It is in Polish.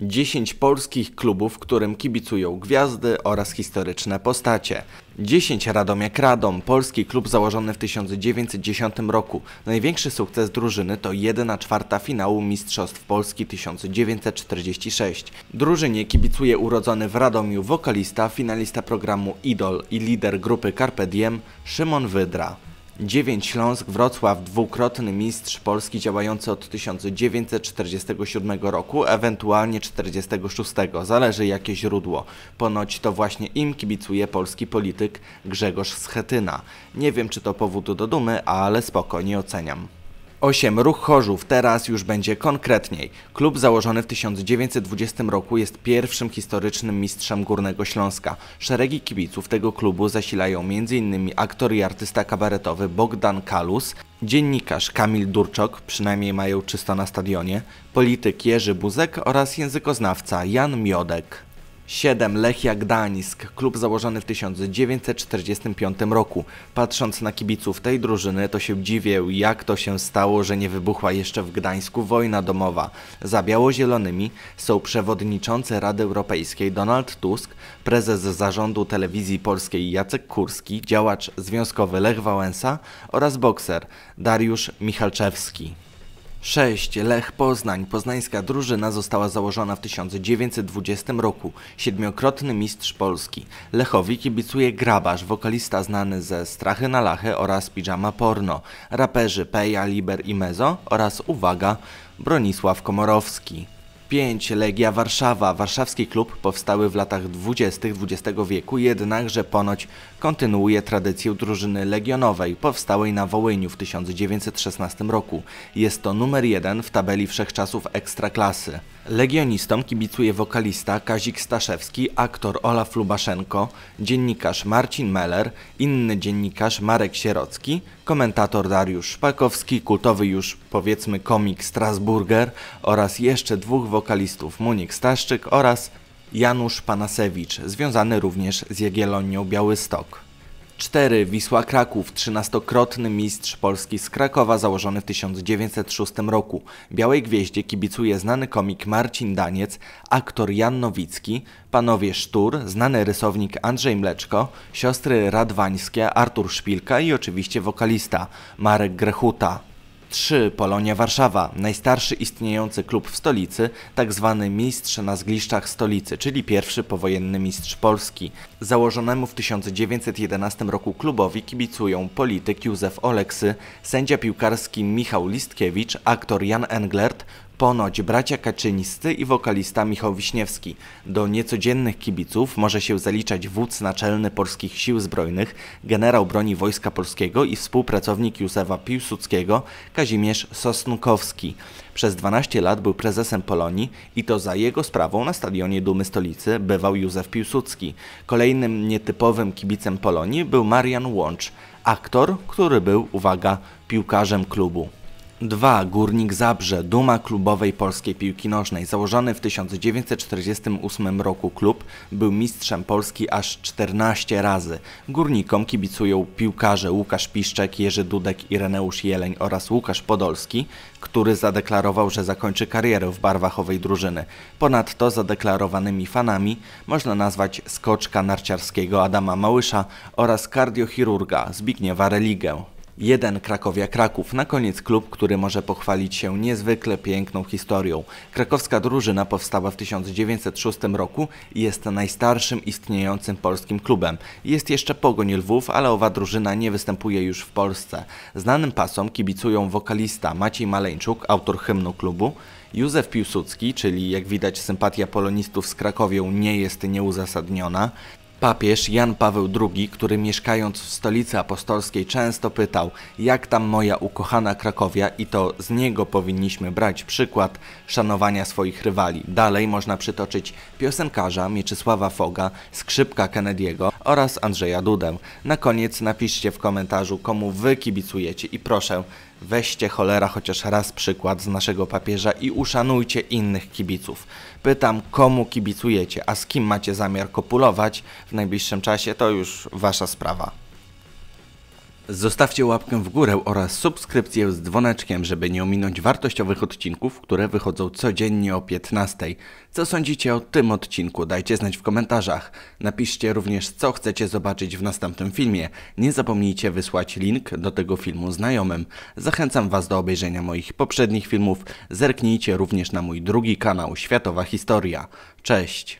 10 polskich klubów, którym kibicują gwiazdy oraz historyczne postacie. 10 Radomiak Radom, polski klub założony w 1910 roku. Największy sukces drużyny to 1 czwarta finału Mistrzostw Polski 1946. Drużynie kibicuje urodzony w Radomiu wokalista, finalista programu Idol i lider grupy Carpe Diem Szymon Wydra. 9 Śląsk Wrocław, dwukrotny mistrz Polski działający od 1947 roku, ewentualnie 46, zależy jakie źródło. Ponoć to właśnie im kibicuje polski polityk Grzegorz Schetyna. Nie wiem czy to powód do dumy, ale spokojnie oceniam. 8. Ruch Chorzów. Teraz już będzie konkretniej. Klub założony w 1920 roku jest pierwszym historycznym mistrzem Górnego Śląska. Szeregi kibiców tego klubu zasilają m.in. aktor i artysta kabaretowy Bogdan Kalus, dziennikarz Kamil Durczok, przynajmniej mają czysto na stadionie, polityk Jerzy Buzek oraz językoznawca Jan Miodek. 7. Lechia Gdańsk, klub założony w 1945 roku. Patrząc na kibiców tej drużyny, to się dziwię, jak to się stało, że nie wybuchła jeszcze w Gdańsku wojna domowa. Za biało-zielonymi są przewodniczący Rady Europejskiej Donald Tusk, prezes zarządu telewizji polskiej Jacek Kurski, działacz związkowy Lech Wałęsa oraz bokser Dariusz Michalczewski. 6. Lech Poznań. Poznańska drużyna została założona w 1920 roku. Siedmiokrotny mistrz Polski. Lechowi kibicuje Grabarz, wokalista znany ze Strachy na Lachę oraz Pijama Porno. Raperzy Peja, Liber i Mezo oraz, uwaga, Bronisław Komorowski. 5. Legia Warszawa. Warszawski klub powstały w latach 20. XX wieku, jednakże ponoć kontynuuje tradycję drużyny legionowej powstałej na Wołyniu w 1916 roku. Jest to numer jeden w tabeli wszechczasów ekstraklasy. Legionistom kibicuje wokalista Kazik Staszewski, aktor Olaf Lubaszenko, dziennikarz Marcin Meller, inny dziennikarz Marek Sierocki, komentator Dariusz Szpakowski, kultowy już powiedzmy komik Strasburger oraz jeszcze dwóch wokalistów Monik Staszczyk oraz Janusz Panasewicz, związany również z Jagiellonią Białystok. 4. Wisła Kraków, trzynastokrotny mistrz Polski z Krakowa, założony w 1906 roku. Białej Gwieździe kibicuje znany komik Marcin Daniec, aktor Jan Nowicki, panowie Sztur, znany rysownik Andrzej Mleczko, siostry Radwańskie, Artur Szpilka i oczywiście wokalista Marek Grechuta. 3. Polonia Warszawa, najstarszy istniejący klub w stolicy, tak zwany mistrz na zgliszczach stolicy, czyli pierwszy powojenny mistrz Polski. Założonemu w 1911 roku klubowi kibicują polityk Józef Oleksy, sędzia piłkarski Michał Listkiewicz, aktor Jan Englert, Ponoć bracia Kaczyńscy i wokalista Michał Wiśniewski. Do niecodziennych kibiców może się zaliczać wódz naczelny polskich sił zbrojnych, generał broni Wojska Polskiego i współpracownik Józefa Piłsudskiego Kazimierz Sosnkowski. Przez 12 lat był prezesem Polonii i to za jego sprawą na stadionie Dumy Stolicy bywał Józef Piłsudski. Kolejnym nietypowym kibicem Polonii był Marian Łącz, aktor, który był, uwaga, piłkarzem klubu. 2. Górnik Zabrze, duma klubowej polskiej piłki nożnej. Założony w 1948 roku klub był mistrzem Polski aż 14 razy. Górnikom kibicują piłkarze Łukasz Piszczek, Jerzy Dudek, Ireneusz Jeleń oraz Łukasz Podolski, który zadeklarował, że zakończy karierę w barwach owej drużyny. Ponadto zadeklarowanymi fanami można nazwać skoczka narciarskiego Adama Małysza oraz kardiochirurga Zbigniewa Religę. 1 Krakowia Kraków. Na koniec klub, który może pochwalić się niezwykle piękną historią. Krakowska drużyna powstała w 1906 roku i jest najstarszym istniejącym polskim klubem. Jest jeszcze Pogoń Lwów, ale owa drużyna nie występuje już w Polsce. Znanym pasom kibicują wokalista Maciej Maleńczuk, autor hymnu klubu, Józef Piłsudski, czyli jak widać sympatia polonistów z Krakowią nie jest nieuzasadniona, Papież Jan Paweł II, który mieszkając w stolicy apostolskiej często pytał, jak tam moja ukochana Krakowia i to z niego powinniśmy brać przykład szanowania swoich rywali. Dalej można przytoczyć piosenkarza Mieczysława Foga, skrzypka Kennedy'ego oraz Andrzeja Dudę. Na koniec napiszcie w komentarzu, komu wy kibicujecie i proszę, Weźcie cholera chociaż raz przykład z naszego papieża i uszanujcie innych kibiców. Pytam, komu kibicujecie, a z kim macie zamiar kopulować w najbliższym czasie, to już wasza sprawa. Zostawcie łapkę w górę oraz subskrypcję z dzwoneczkiem, żeby nie ominąć wartościowych odcinków, które wychodzą codziennie o 15. Co sądzicie o tym odcinku? Dajcie znać w komentarzach. Napiszcie również, co chcecie zobaczyć w następnym filmie. Nie zapomnijcie wysłać link do tego filmu znajomym. Zachęcam Was do obejrzenia moich poprzednich filmów. Zerknijcie również na mój drugi kanał Światowa Historia. Cześć!